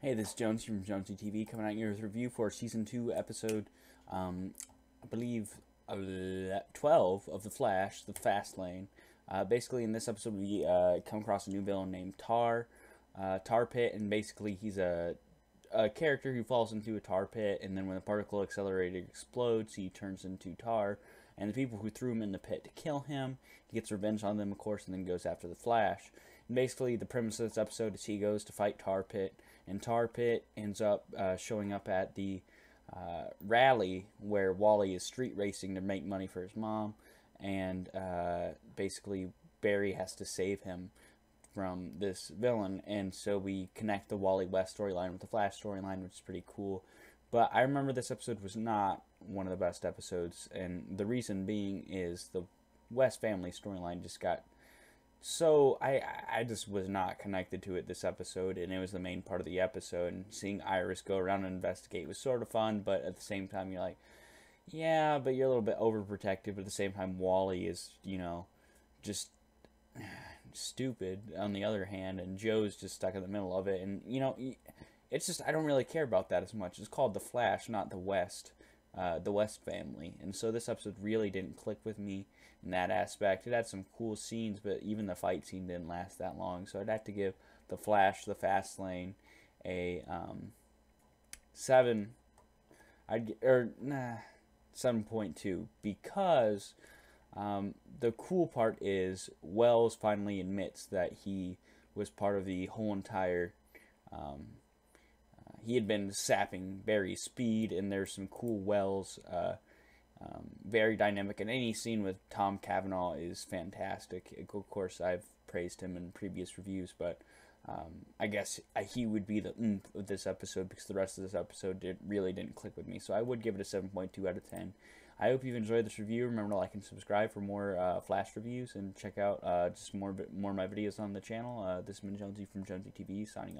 Hey, this is Jonesy from Jonesy TV coming at you with a review for season two, episode, um, I believe, twelve of the Flash, the Fast Lane. Uh, basically, in this episode, we uh, come across a new villain named Tar, uh, Tar Pit, and basically he's a a character who falls into a tar pit, and then when the particle accelerator explodes, he turns into tar. And the people who threw him in the pit to kill him, he gets revenge on them, of course, and then goes after the Flash. Basically, the premise of this episode is he goes to fight Tar Pit and Tar Pit ends up uh, showing up at the uh, rally where Wally is street racing to make money for his mom, and uh, basically Barry has to save him from this villain, and so we connect the Wally West storyline with the Flash storyline, which is pretty cool. But I remember this episode was not one of the best episodes, and the reason being is the West family storyline just got so I I just was not connected to it this episode, and it was the main part of the episode. And seeing Iris go around and investigate was sort of fun, but at the same time, you're like, yeah, but you're a little bit overprotective. But at the same time, Wally is you know just stupid. On the other hand, and Joe's just stuck in the middle of it, and you know, it's just I don't really care about that as much. It's called the Flash, not the West uh, the West family. And so this episode really didn't click with me in that aspect. It had some cool scenes, but even the fight scene didn't last that long. So I'd have to give the Flash, the Fast Lane, a um, seven. I'd or nah, seven point two because um, the cool part is Wells finally admits that he was part of the whole entire um, he had been sapping Barry's speed, and there's some cool wells. Uh, um, very dynamic, and any scene with Tom Cavanagh is fantastic. Of course, I've praised him in previous reviews, but um, I guess he would be the mm of this episode because the rest of this episode did, really didn't click with me. So I would give it a 7.2 out of 10. I hope you've enjoyed this review. Remember to like and subscribe for more uh, Flash reviews, and check out uh, just more more of my videos on the channel. Uh, this has been Jonesy from Jonesy TV signing off.